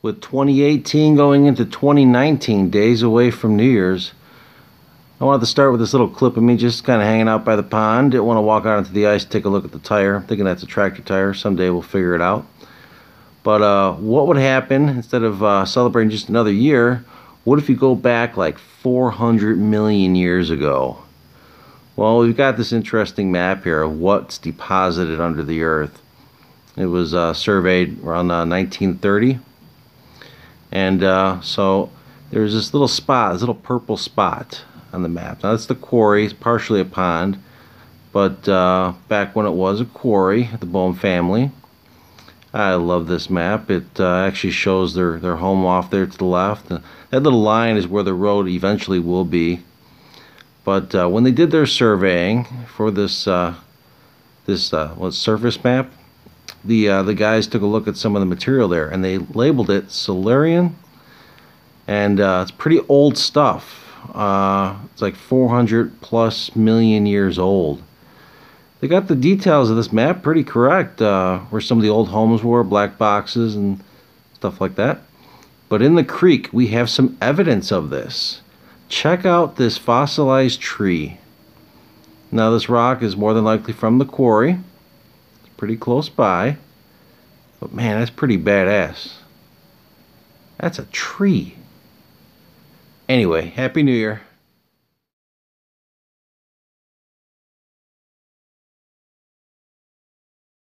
with 2018 going into 2019, days away from New Year's. I wanted to start with this little clip of me just kind of hanging out by the pond. Didn't want to walk out into the ice, take a look at the tire. Thinking that's a tractor tire. Someday we'll figure it out. But uh, what would happen instead of uh, celebrating just another year? What if you go back like 400 million years ago? Well, we've got this interesting map here of what's deposited under the earth. It was uh, surveyed around 1930 uh, and uh, so there's this little spot, this little purple spot on the map. Now that's the quarry, it's partially a pond, but uh, back when it was a quarry, the Bohm family. I love this map. It uh, actually shows their, their home off there to the left. Uh, that little line is where the road eventually will be. But uh, when they did their surveying for this uh, this what surface map, the uh, the guys took a look at some of the material there and they labeled it Silurian and uh, it's pretty old stuff. Uh, it's like 400 plus million years old. They got the details of this map pretty correct uh, where some of the old homes were black boxes and stuff like that. But in the creek we have some evidence of this. Check out this fossilized tree. Now this rock is more than likely from the quarry pretty close by. But man, that's pretty badass. That's a tree. Anyway, Happy New Year.